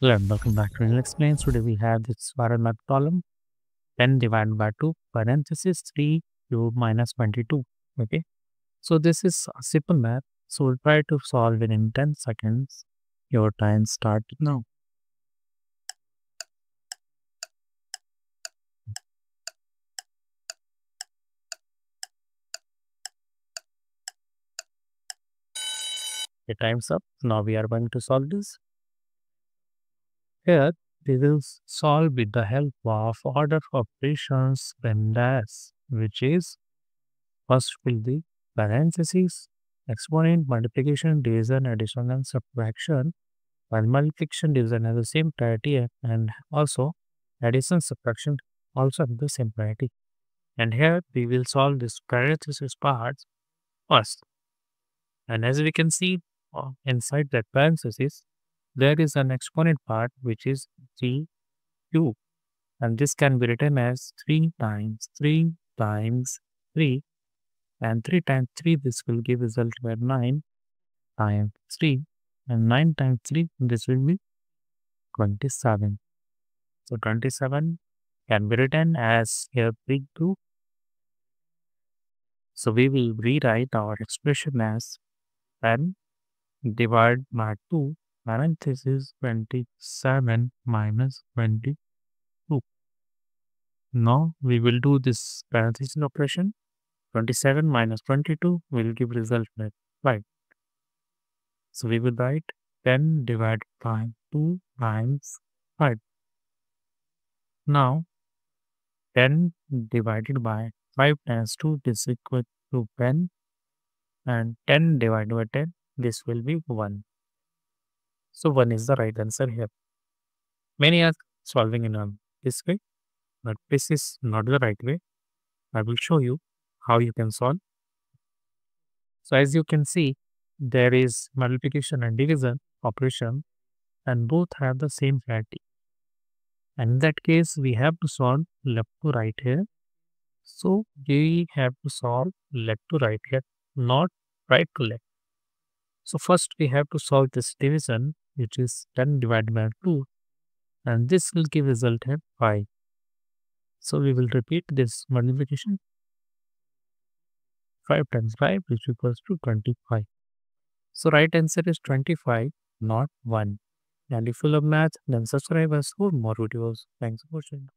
Hello and welcome back to Neil Explains. Today we have this spiral math problem 10 divided by 2 parenthesis 3 cube minus 22. Okay. So this is a simple math. So we'll try to solve it in 10 seconds. Your time start now. The time's up. Now we are going to solve this. Here we will solve with the help of order of operations PEMDAS, which is first will be parentheses, exponent, multiplication, division, addition, and subtraction. While multiplication division has the same priority and also addition subtraction also have the same priority. And here we will solve this parenthesis part first. And as we can see uh, inside that parenthesis, there is an exponent part which is 3 cube. And this can be written as 3 times 3 times 3 and 3 times 3 this will give result where 9 times 3 and 9 times 3 this will be 27 so 27 can be written as here big 2 so we will rewrite our expression as 10 divided by 2 parenthesis 27 minus 22 now we will do this parenthesis operation 27 minus 22 will give result like 5. So we will write 10 divided by 2 times 5. Now 10 divided by 5 times 2 is equal to 10 and 10 divided by 10 this will be 1. So 1 is the right answer here. Many are solving in this way but this is not the right way. I will show you how you can solve. So as you can see, there is multiplication and division operation and both have the same priority. And in that case, we have to solve left to right here. So we have to solve left to right here, not right to left. So first we have to solve this division, which is 10 divided by 2. And this will give result here 5. So we will repeat this multiplication 5 times 5 which equals to 25. So right answer is 25 not 1. And if you love math then subscribe us for more videos. Thanks for watching.